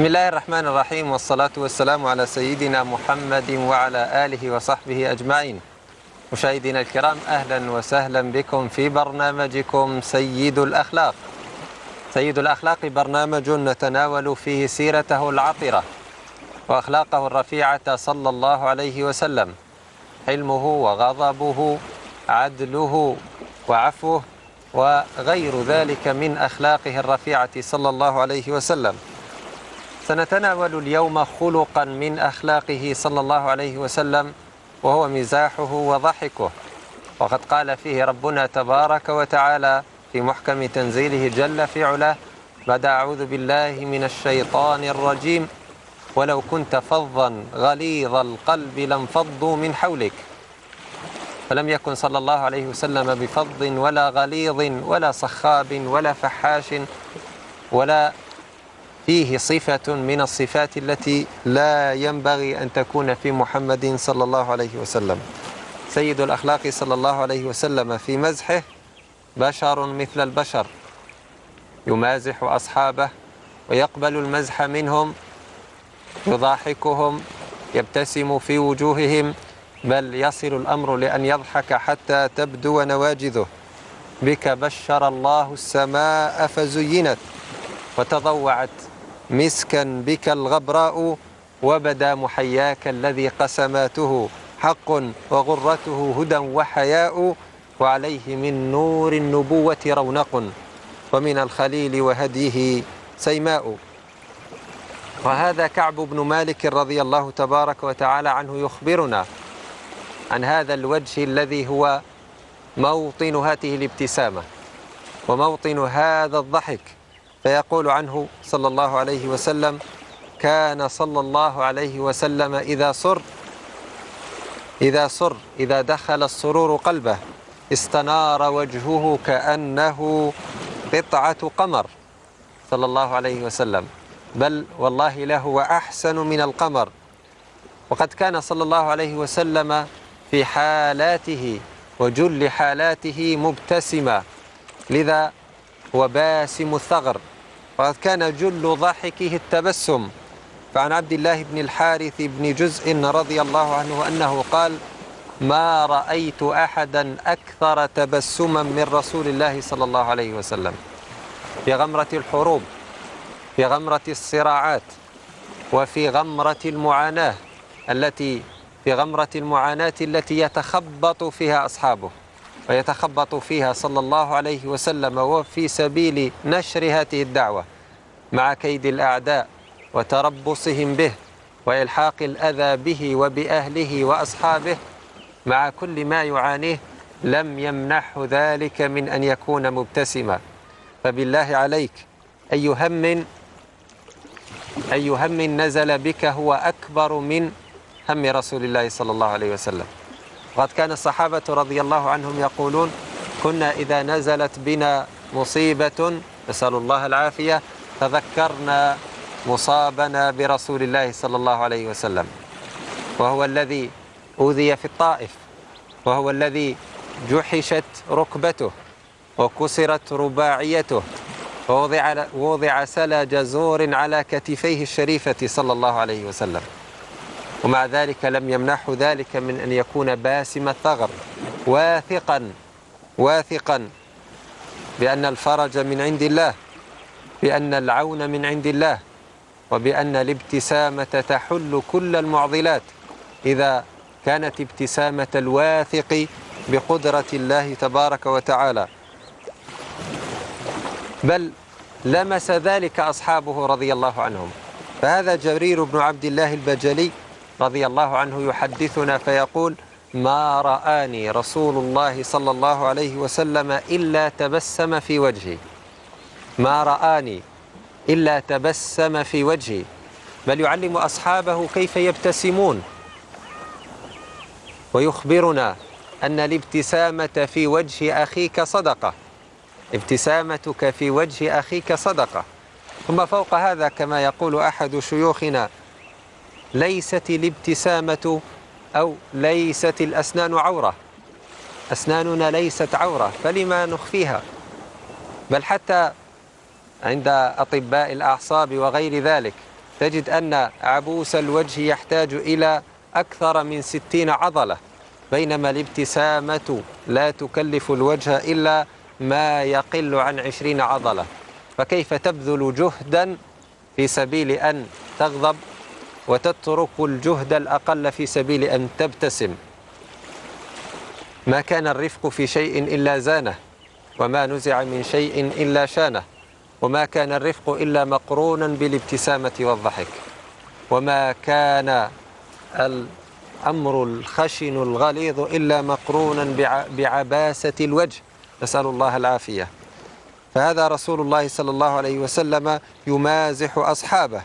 بسم الله الرحمن الرحيم والصلاة والسلام على سيدنا محمد وعلى آله وصحبه أجمعين. مشاهدينا الكرام أهلا وسهلا بكم في برنامجكم سيد الأخلاق. سيد الأخلاق برنامج نتناول فيه سيرته العطرة وأخلاقه الرفيعة صلى الله عليه وسلم. حلمه وغضبه عدله وعفوه وغير ذلك من أخلاقه الرفيعة صلى الله عليه وسلم. سنتناول اليوم خلقا من أخلاقه صلى الله عليه وسلم وهو مزاحه وضحكه. وقد قال فيه ربنا تبارك وتعالى في محكم تنزيله جل في علاه بعد أعوذ بالله من الشيطان الرجيم ولو كنت فظا غليظ القلب لانفضوا من حولك فلم يكن صلى الله عليه وسلم بفظ ولا غليظ ولا صخاب ولا فحاش ولا فيه صفة من الصفات التي لا ينبغي أن تكون في محمد صلى الله عليه وسلم. سيد الأخلاق صلى الله عليه وسلم في مزحه بشر مثل البشر يمازح أصحابه ويقبل المزح منهم يضاحكهم يبتسم في وجوههم بل يصل الأمر لأن يضحك حتى تبدو نواجذه. بك بشر الله السماء فزينت وتضوعت. مسكا بك الغبراء وبدا محياك الذي قسماته حق وغرته هدى وحياء وعليه من نور النبوة رونق ومن الخليل وهديه سيماء. وهذا كعب بن مالك رضي الله تبارك وتعالى عنه يخبرنا عن هذا الوجه الذي هو موطن هذه الابتسامة وموطن هذا الضحك. فيقول عنه صلى الله عليه وسلم كان صلى الله عليه وسلم إذا سر إذا سر إذا دخل السرور قلبه استنار وجهه كأنه قطعة قمر. صلى الله عليه وسلم. بل والله له أحسن من القمر. وقد كان صلى الله عليه وسلم في حالاته وجل حالاته مبتسما لذا هو باسم الثغر. وقد كان جل ضحكه التبسم. فعن عبد الله بن الحارث بن جزء رضي الله عنه أنه قال ما رأيت أحدا أكثر تبسما من رسول الله صلى الله عليه وسلم. في غمرة الحروب في غمرة الصراعات وفي غمرة المعاناة التي في غمرة المعاناة التي يتخبط فيها أصحابه. ويتخبط فيها صلى الله عليه وسلم وفي سبيل نشر هذه الدعوة مع كيد الأعداء وتربصهم به وإلحاق الأذى به وبأهله وأصحابه مع كل ما يعانيه لم يمنحه ذلك من أن يكون مبتسما. فبالله عليك أي هم أي هم نزل بك هو أكبر من هم رسول الله صلى الله عليه وسلم. وقد كان الصحابة رضي الله عنهم يقولون كنا إذا نزلت بنا مصيبة نسأل الله العافية تذكرنا مصابنا برسول الله صلى الله عليه وسلم. وهو الذي أوذي في الطائف وهو الذي جحشت ركبته وكسرت رباعيته ووضع وضع سلا جزور على كتفيه الشريفة صلى الله عليه وسلم. ومع ذلك لم يمنحه ذلك من أن يكون باسم الثغر. واثقا واثقا بأن الفرج من عند الله بأن العون من عند الله وبأن الابتسامة تحل كل المعضلات. إذا كانت ابتسامة الواثق بقدرة الله تبارك وتعالى. بل لمس ذلك أصحابه رضي الله عنهم. فهذا جرير بن عبد الله البجلي رضي الله عنه يحدثنا فيقول ما رآني رسول الله صلى الله عليه وسلم إلا تبسم في وجهي. ما رآني إلا تبسم في وجهي. بل يعلم أصحابه كيف يبتسمون. ويخبرنا أن الابتسامة في وجه أخيك صدقة. ابتسامتك في وجه أخيك صدقة. ثم فوق هذا كما يقول أحد شيوخنا ليست الابتسامة أو ليست الأسنان عورة. أسناننا ليست عورة فلما نخفيها؟ بل حتى عند أطباء الأعصاب وغير ذلك تجد أن عبوس الوجه يحتاج إلى أكثر من ستين عضلة بينما الابتسامة لا تكلف الوجه إلا ما يقل عن عشرين عضلة. فكيف تبذل جهدا في سبيل أن تغضب؟ وتترك الجهد الأقل في سبيل أن تبتسم. ما كان الرفق في شيء إلا زانه وما نزع من شيء إلا شانه وما كان الرفق إلا مقرونا بالابتسامة والضحك. وما كان الأمر الخشن الغليظ إلا مقرونا بعباسة الوجه. نسأل الله العافية. فهذا رسول الله صلى الله عليه وسلم يمازح أصحابه.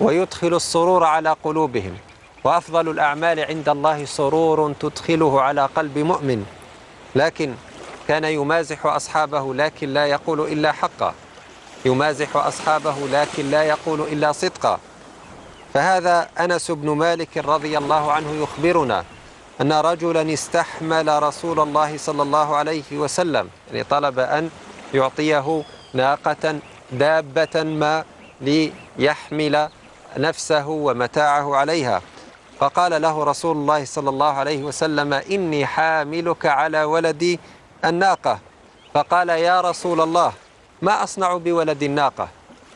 ويدخل السرور على قلوبهم. وأفضل الأعمال عند الله سرور تدخله على قلب مؤمن. لكن كان يمازح أصحابه لكن لا يقول إلا حقا. يمازح أصحابه لكن لا يقول إلا صدقا. فهذا أنس بن مالك رضي الله عنه يخبرنا أن رجلا استحمل رسول الله صلى الله عليه وسلم. يعني طلب أن يعطيه ناقة دابة ما ليحمل نفسه ومتاعه عليها. فقال له رسول الله صلى الله عليه وسلم إني حاملك على ولدي الناقة. فقال يا رسول الله ما أصنع بولد الناقة؟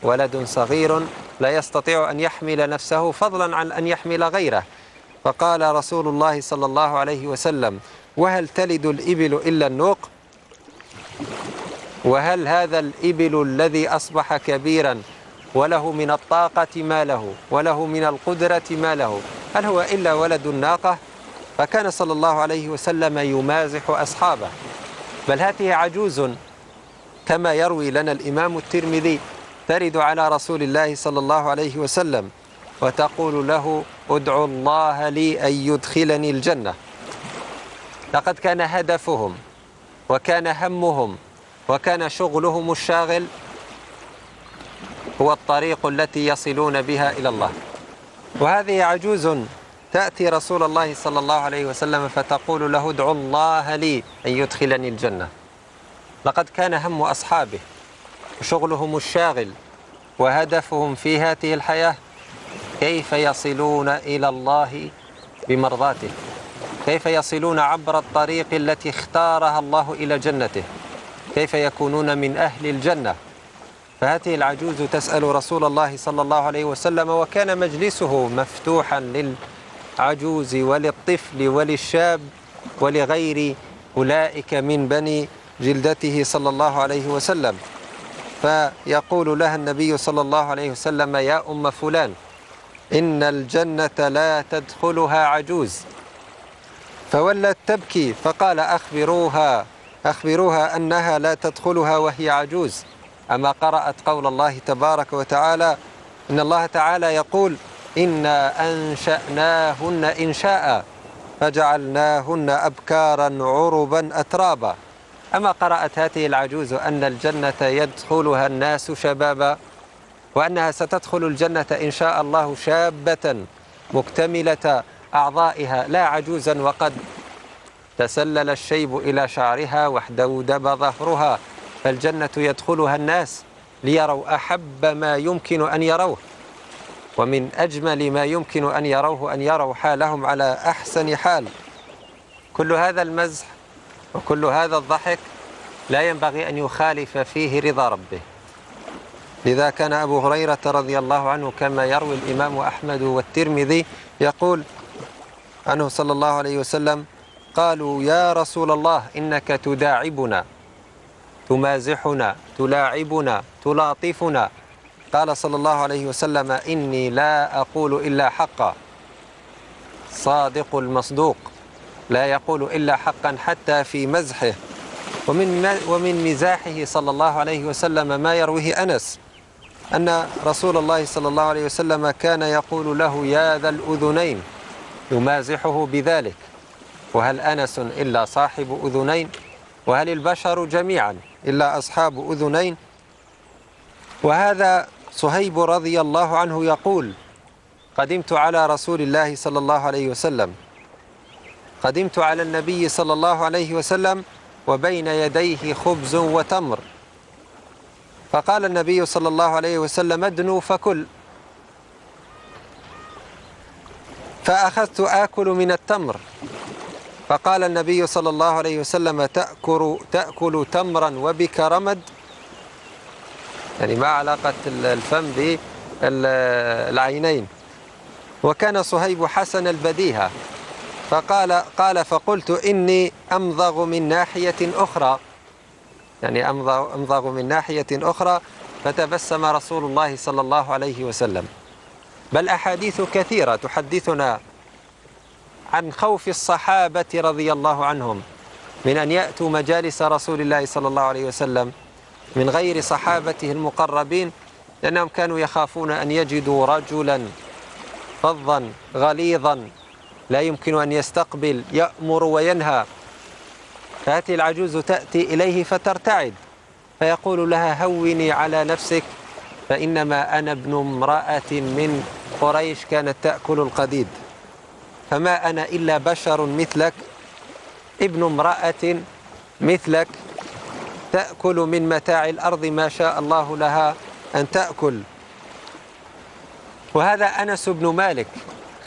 ولد صغير لا يستطيع أن يحمل نفسه فضلا عن أن يحمل غيره. فقال رسول الله صلى الله عليه وسلم وهل تلد الإبل إلا النوق؟ وهل هذا الإبل الذي أصبح كبيرا وله من الطاقة ما له وله من القدرة ما له. هل هو إلا ولد الناقة فكان صلى الله عليه وسلم يمازح أصحابه. بل هذه عجوز كما يروي لنا الإمام الترمذي ترد على رسول الله صلى الله عليه وسلم وتقول له ادعو الله لي أن يدخلني الجنة. لقد كان هدفهم وكان همهم وكان شغلهم الشاغل هو الطريق التي يصلون بها إلى الله. وهذه عجوز تأتي رسول الله صلى الله عليه وسلم فتقول له ادعو الله لي أن يدخلني الجنة. لقد كان هم أصحابه وشغلهم الشاغل وهدفهم في هذه الحياة كيف يصلون إلى الله بمرضاته. كيف يصلون عبر الطريق التي اختارها الله إلى جنته. كيف يكونون من أهل الجنة. فهذه العجوز تسأل رسول الله صلى الله عليه وسلم وكان مجلسه مفتوحا للعجوز وللطفل وللشاب ولغير أولئك من بني جلدته صلى الله عليه وسلم. فيقول لها النبي صلى الله عليه وسلم يا أم فلان إن الجنة لا تدخلها عجوز. فولت تبكي فقال أخبروها أخبروها أنها لا تدخلها وهي عجوز. أما قرأت قول الله تبارك وتعالى إن الله تعالى يقول إنا أنشأناهن إنشاء فجعلناهن أبكارا عربا أترابا. أما قرأت هذه العجوز أن الجنة يدخلها الناس شبابا وأنها ستدخل الجنة إن شاء الله شابة مكتملة أعضائها لا عجوزا وقد تسلل الشيب إلى شعرها واحدودب ظهرها. فالجنة يدخلها الناس ليروا أحب ما يمكن أن يروه ومن أجمل ما يمكن أن يروه أن يروا حالهم على أحسن حال. كل هذا المزح وكل هذا الضحك لا ينبغي أن يخالف فيه رضا ربه. لذا كان أبو هريرة رضي الله عنه كما يروي الإمام أحمد والترمذي يقول عنه صلى الله عليه وسلم قالوا يا رسول الله إنك تداعبنا. تمازحنا تلاعبنا تلاطفنا. قال صلى الله عليه وسلم إني لا أقول إلا حقا. صادق المصدوق لا يقول إلا حقا حتى في مزحه. ومن ومن مزاحه صلى الله عليه وسلم ما يرويه أنس أن رسول الله صلى الله عليه وسلم كان يقول له يا ذا الأذنين. يمازحه بذلك. وهل أنس إلا صاحب أذنين؟ وهل البشر جميعا إلا أصحاب أذنين؟ وهذا صهيب رضي الله عنه يقول قدمت على رسول الله صلى الله عليه وسلم. قدمت على النبي صلى الله عليه وسلم وبين يديه خبز وتمر. فقال النبي صلى الله عليه وسلم ادنوا فكل. فأخذت آكل من التمر. فقال النبي صلى الله عليه وسلم تأكل, تأكل تمرا وبك رمد. يعني ما علاقة الفم بالعينين وكان صهيب حسن البديهة. فقال قال فقلت إني أمضغ من ناحية أخرى. يعني أمضغ, أمضغ من ناحية أخرى فتبسم رسول الله صلى الله عليه وسلم. بل أحاديث كثيرة تحدثنا عن خوف الصحابة رضي الله عنهم من أن يأتوا مجالس رسول الله صلى الله عليه وسلم من غير صحابته المقربين لأنهم كانوا يخافون أن يجدوا رجلا فظا غليظا لا يمكن أن يستقبل يأمر وينهى. فهذه العجوز تأتي إليه فترتعد فيقول لها هوني على نفسك فإنما أنا ابن امرأة من قريش كانت تأكل القديد. فما أنا إلا بشر مثلك ابن امرأة مثلك. تأكل من متاع الأرض ما شاء الله لها أن تأكل. وهذا أنس بن مالك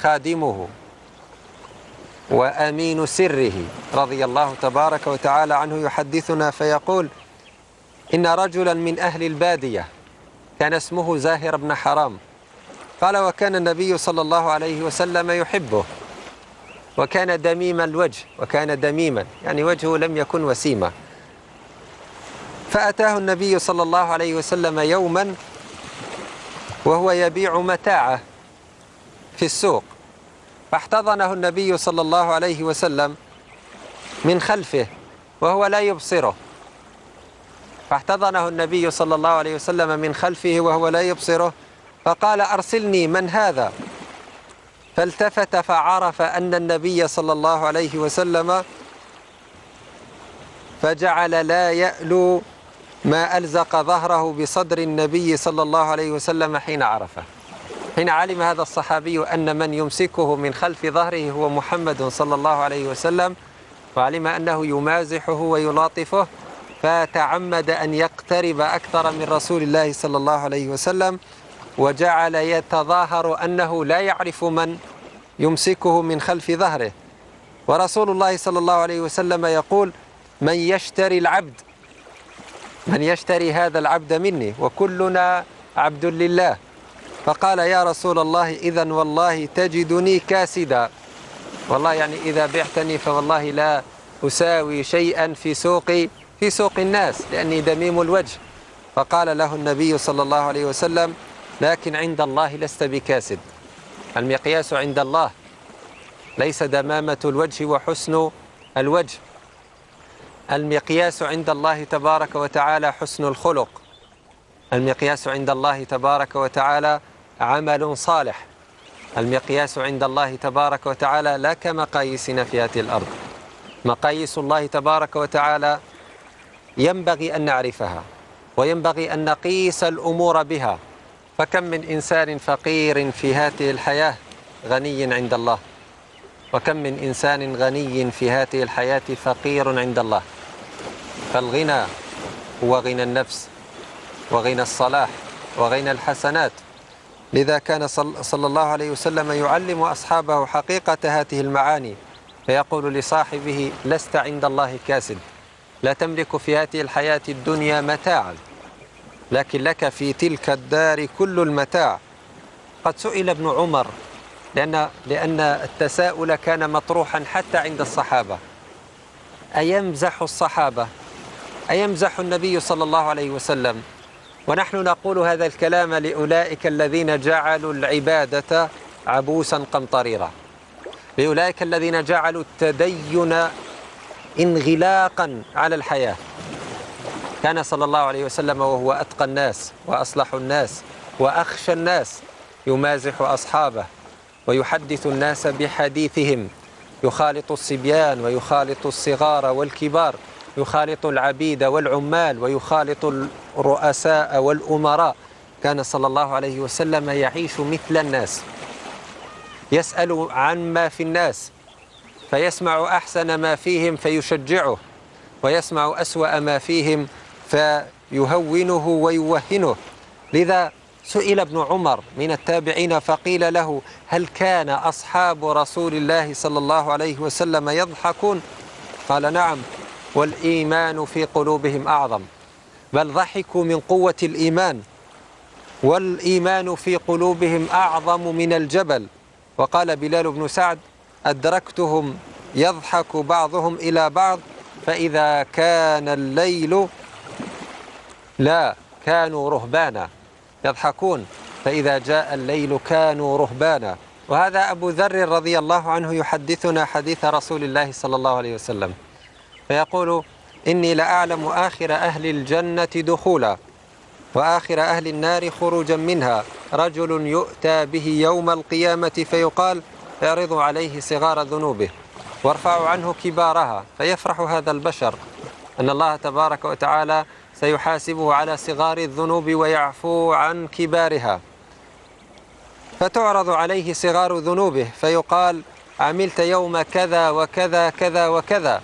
خادمه وأمين سره رضي الله تبارك وتعالى عنه يحدثنا فيقول إن رجلا من أهل البادية كان اسمه زاهر بن حرام قال وكان النبي صلى الله عليه وسلم يحبه. وكان دميم الوجه وكان دميما يعني وجهه لم يكن وسيما. فأتاه النبي صلى الله عليه وسلم يوما وهو يبيع متاعه في السوق. فاحتضنه النبي صلى الله عليه وسلم من خلفه وهو لا يبصره. فاحتضنه النبي صلى الله عليه وسلم من خلفه وهو لا يبصره فقال أرسلني من هذا؟ فالتفت فعرف أن النبي صلى الله عليه وسلم فجعل لا يألو ما ألزق ظهره بصدر النبي صلى الله عليه وسلم حين عرفه. حين علم هذا الصحابي أن من يمسكه من خلف ظهره هو محمد صلى الله عليه وسلم وعلم أنه يمازحه ويلاطفه فتعمد أن يقترب أكثر من رسول الله صلى الله عليه وسلم. وجعل يتظاهر أنه لا يعرف من يمسكه من خلف ظهره. ورسول الله صلى الله عليه وسلم يقول من يشتري العبد من يشتري هذا العبد مني وكلنا عبد لله. فقال يا رسول الله إذا والله تجدني كاسدا. والله يعني إذا بعتني فوالله لا أساوي شيئا في سوق في سوق الناس لأني دميم الوجه. فقال له النبي صلى الله عليه وسلم لكن عند الله لست بكاسد. المقياس عند الله. ليس دمامة الوجه وحسن الوجه. المقياس عند الله تبارك وتعالى حسن الخلق. المقياس عند الله تبارك وتعالى عمل صالح. المقياس عند الله تبارك وتعالى لا كمقاييسنا في هذه الأرض. مقاييس الله تبارك وتعالى ينبغي أن نعرفها وينبغي أن نقيس الأمور بها. فكم من إنسان فقير في هذه الحياة غني عند الله؟ وكم من إنسان غني في هذه الحياة فقير عند الله؟ فالغنى هو غنى النفس وغنى الصلاح وغنى الحسنات. لذا كان صلى الله عليه وسلم يعلم أصحابه حقيقة هذه المعاني فيقول لصاحبه لست عند الله كاسد لا تملك في هذه الحياة الدنيا متاعا. لكن لك في تلك الدار كل المتاع. قد سئل ابن عمر لأن, لأن التساؤل كان مطروحا حتى عند الصحابة. أيمزح الصحابة؟ أيمزح النبي صلى الله عليه وسلم؟ ونحن نقول هذا الكلام لأولئك الذين جعلوا العبادة عبوسا قمطريرا. لأولئك الذين جعلوا التدين انغلاقا على الحياة. كان صلى الله عليه وسلم وهو أتقى الناس وأصلح الناس وأخشى الناس يمازح أصحابه ويحدث الناس بحديثهم يخالط الصبيان ويخالط الصغار والكبار يخالط العبيد والعمال ويخالط الرؤساء والأمراء كان صلى الله عليه وسلم يعيش مثل الناس يسأل عن ما في الناس فيسمع أحسن ما فيهم فيشجعه ويسمع أسوأ ما فيهم يهونه ويوهنه. لذا سئل ابن عمر من التابعين فقيل له هل كان أصحاب رسول الله صلى الله عليه وسلم يضحكون؟ قال نعم والإيمان في قلوبهم أعظم. بل ضحكوا من قوة الإيمان والإيمان في قلوبهم أعظم من الجبل. وقال بلال بن سعد أدركتهم يضحك بعضهم إلى بعض فإذا كان الليل لا كانوا رهبانا يضحكون فإذا جاء الليل كانوا رهبانا. وهذا أبو ذر رضي الله عنه يحدثنا حديث رسول الله صلى الله عليه وسلم. فيقول إني لأعلم آخر أهل الجنة دخولا وآخر أهل النار خروجا منها. رجل يؤتى به يوم القيامة فيقال اعرضوا عليه صغار ذنوبه وارفعوا عنه كبارها فيفرح هذا البشر. أن الله تبارك وتعالى سيحاسبه على صغار الذنوب ويعفو عن كبارها. فتعرض عليه صغار ذنوبه فيقال عملت يوم كذا وكذا كذا وكذا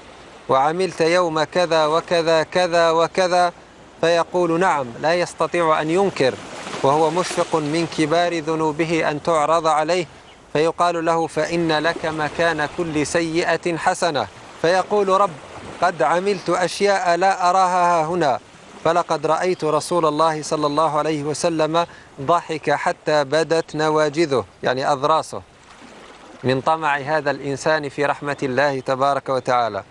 وعملت يوم كذا وكذا كذا وكذا. فيقول نعم لا يستطيع أن ينكر وهو مشفق من كبار ذنوبه أن تعرض عليه. فيقال له فإن لك مكان كل سيئة حسنة. فيقول رب قد عملت أشياء لا أراها هنا فلقد رأيت رسول الله صلى الله عليه وسلم ضحك حتى بدت نواجذه يعني أذراسه من طمع هذا الإنسان في رحمة الله تبارك وتعالى.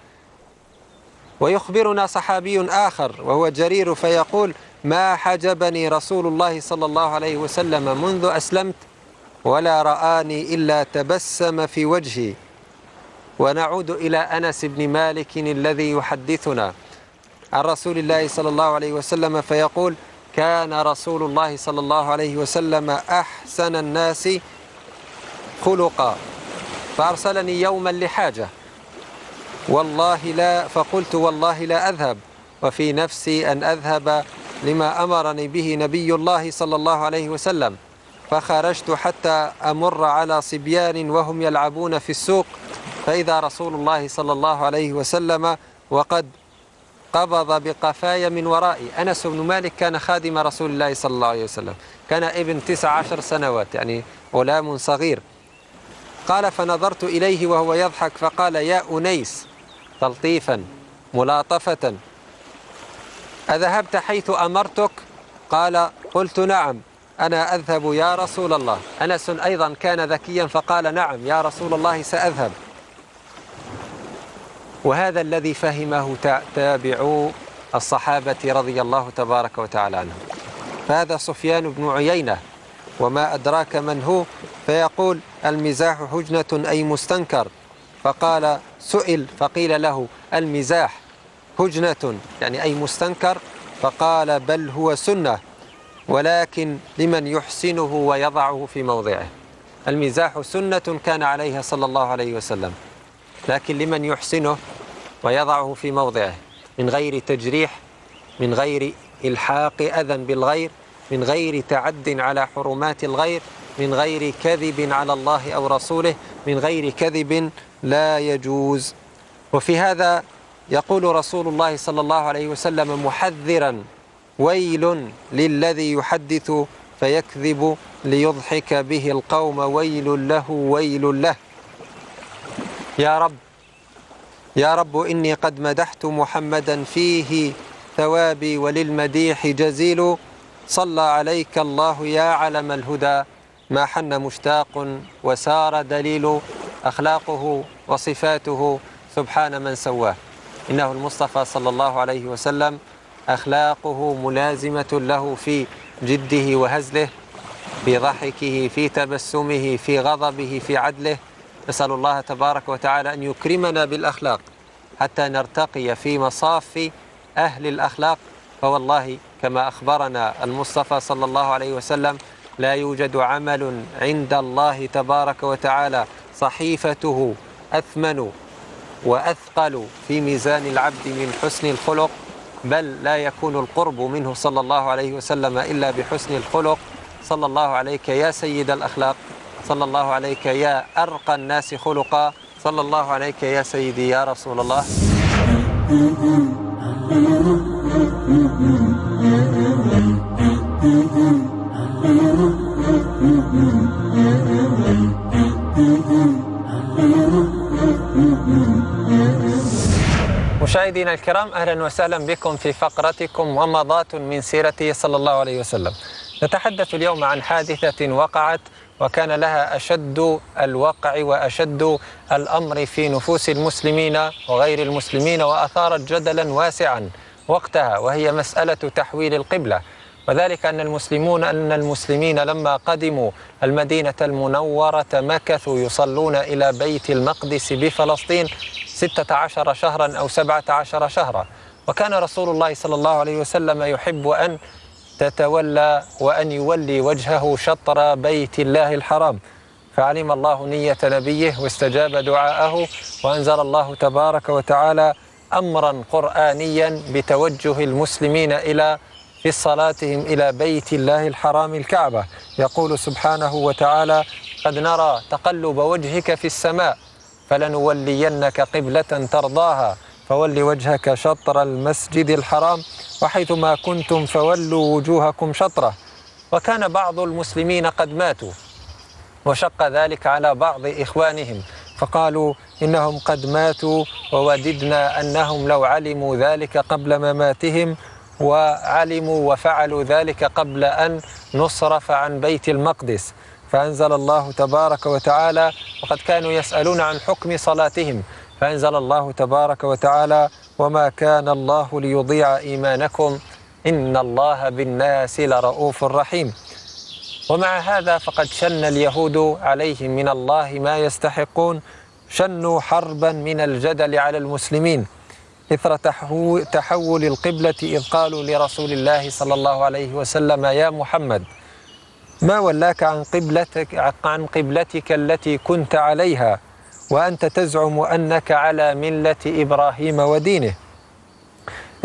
ويخبرنا صحابي آخر وهو جرير فيقول ما حجبني رسول الله صلى الله عليه وسلم منذ أسلمت ولا رآني إلا تبسم في وجهي. ونعود إلى أنس بن مالك الذي يحدثنا. عن رسول الله صلى الله عليه وسلم فيقول كان رسول الله صلى الله عليه وسلم أحسن الناس خلقا فأرسلني يوما لحاجة. والله لا فقلت والله لا أذهب وفي نفسي أن أذهب لما أمرني به نبي الله صلى الله عليه وسلم. فخرجت حتى أمر على صبيان وهم يلعبون في السوق. فإذا رسول الله صلى الله عليه وسلم وقد قبض بقفايا من ورائي أنس بن مالك كان خادم رسول الله صلى الله عليه وسلم. كان ابن تسع عشر سنوات يعني غلام صغير. قال فنظرت إليه وهو يضحك فقال يا أنيس تلطيفا ملاطفة أذهبت حيث أمرتك؟ قال قلت نعم أنا أذهب يا رسول الله. أنس أيضا كان ذكيا فقال نعم يا رسول الله سأذهب. وهذا الذي فهمه تابعو الصحابة رضي الله تبارك وتعالى عنهم. فهذا سفيان بن عيينة وما أدراك من هو؟ فيقول المزاح حجنة أي مستنكر. فقال سئل فقيل له المزاح هجنة يعني أي مستنكر؟ فقال بل هو سنة ولكن لمن يحسنه ويضعه في موضعه. المزاح سنة كان عليها صلى الله عليه وسلم. لكن لمن يحسنه ويضعه في موضعه. من غير تجريح من غير إلحاق أذى بالغير من غير تعد على حرمات الغير من غير كذب على الله أو رسوله من غير كذب لا يجوز. وفي هذا يقول رسول الله صلى الله عليه وسلم محذرا ويل للذي يحدث فيكذب ليضحك به القوم ويل له ويل له. يا رب يا رب إني قد مدحت محمدا فيه ثوابي وللمديح جزيل. صلى عليك الله يا علم الهدى. ما حن مشتاق وسار دليل أخلاقه وصفاته. سبحان من سواه. إنه المصطفى صلى الله عليه وسلم أخلاقه ملازمة له في جده وهزله في ضحكه في تبسمه في غضبه في عدله. نسأل الله تبارك وتعالى أن يكرمنا بالأخلاق حتى نرتقي في مصاف أهل الأخلاق. فوالله كما أخبرنا المصطفى صلى الله عليه وسلم لا يوجد عمل عند الله تبارك وتعالى صحيفته أثمن وأثقل في ميزان العبد من حسن الخلق بل لا يكون القرب منه صلى الله عليه وسلم إلا بحسن الخلق. صلى الله عليك يا سيد الأخلاق. صلى الله عليك يا أرقى الناس خلقا صلى الله عليك يا سيدي يا رسول الله مشاهدينا الكرام أهلا وسهلا بكم في فقرتكم ومضات من سيرته صلى الله عليه وسلم. نتحدث اليوم عن حادثة وقعت وكان لها أشد الوقع وأشد الأمر في نفوس المسلمين وغير المسلمين وأثارت جدلا واسعا وقتها وهي مسألة تحويل القبلة. وذلك أن المسلمون أن المسلمين لما قدموا المدينة المنورة مكثوا يصلون إلى بيت المقدس بفلسطين ستة عشر شهرا أو سبعة عشر شهرا. وكان رسول الله صلى الله عليه وسلم يحب أن تتولى وأن يولي وجهه شطر بيت الله الحرام. فعلم الله نية نبيه واستجاب دعاءه وأنزل الله تبارك وتعالى أمرا قرآنيا بتوجه المسلمين إلى في صلاتهم إلى بيت الله الحرام الكعبة. يقول سبحانه وتعالى قد نرى تقلب وجهك في السماء فلنولينك قبلة ترضاها فول وجهك شطر المسجد الحرام وحيثما كنتم فولوا وجوهكم شطرة. وكان بعض المسلمين قد ماتوا وشق ذلك على بعض إخوانهم فقالوا إنهم قد ماتوا ووددنا أنهم لو علموا ذلك قبل مماتهم وعلموا وفعلوا ذلك قبل أن نصرف عن بيت المقدس. فأنزل الله تبارك وتعالى وقد كانوا يسألون عن حكم صلاتهم. فأنزل الله تبارك وتعالى وما كان الله ليضيع إيمانكم إن الله بالناس لرؤوف رحيم. ومع هذا فقد شن اليهود عليهم من الله ما يستحقون شنوا حربا من الجدل على المسلمين. إثر تحول القبلة إذ قالوا لرسول الله صلى الله عليه وسلم يا محمد ما ولاك عن قبلتك عن قبلتك التي كنت عليها؟ وأنت تزعم أنك على ملة إبراهيم ودينه.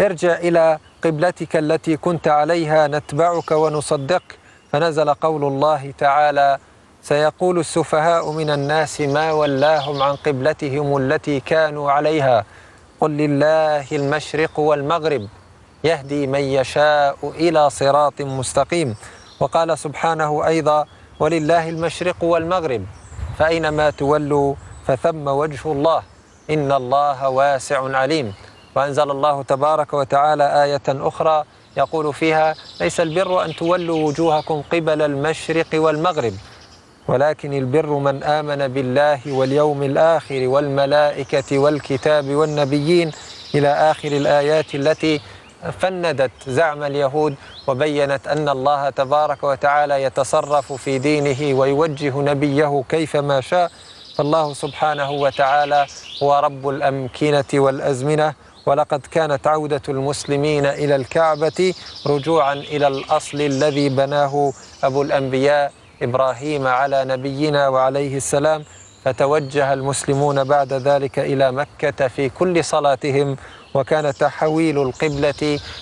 ارجع إلى قبلتك التي كنت عليها نتبعك ونصدقك. فنزل قول الله تعالى سيقول السفهاء من الناس ما ولاهم عن قبلتهم التي كانوا عليها. قل لله المشرق والمغرب يهدي من يشاء إلى صراط مستقيم. وقال سبحانه أيضا ولله المشرق والمغرب فأينما تولوا فثم وجه الله. إن الله واسع عليم. وأنزل الله تبارك وتعالى آية أخرى يقول فيها ليس البر أن تولوا وجوهكم قبل المشرق والمغرب ولكن البر من آمن بالله واليوم الآخر والملائكة والكتاب والنبيين إلى آخر الآيات التي فندت زعم اليهود وبينت أن الله تبارك وتعالى يتصرف في دينه ويوجه نبيه كيفما شاء فالله سبحانه وتعالى هو رب الأمكنة والأزمنة ولقد كانت عودة المسلمين إلى الكعبة رجوعا إلى الأصل الذي بناه أبو الأنبياء إبراهيم على نبينا وعليه السلام. فتوجه المسلمون بعد ذلك إلى مكة في كل صلاتهم وكان تحويل القبلة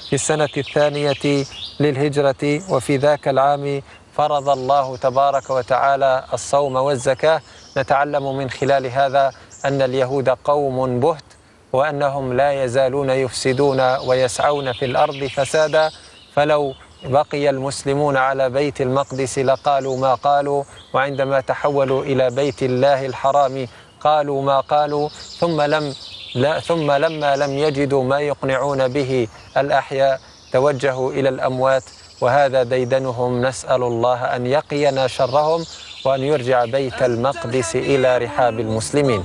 في السنة الثانية للهجرة. وفي ذاك العام فرض الله تبارك وتعالى الصوم والزكاة نتعلم من خلال هذا أن اليهود قوم بهت وأنهم لا يزالون يفسدون ويسعون في الأرض فسادا. فلو بقي المسلمون على بيت المقدس لقالوا ما قالوا وعندما تحولوا إلى بيت الله الحرام قالوا ما قالوا. ثم لم لا ثم لما لم يجدوا ما يقنعون به الأحياء توجهوا إلى الأموات. وهذا ديدنهم نسأل الله أن يقينا شرهم. وأن يرجع بيت المقدس إلى رحاب المسلمين.